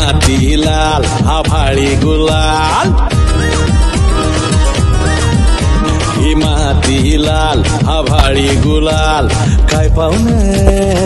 माती लाल आभाळी गुलाल। ही माती लाल आभाळी गुलाल काय पाहुणे?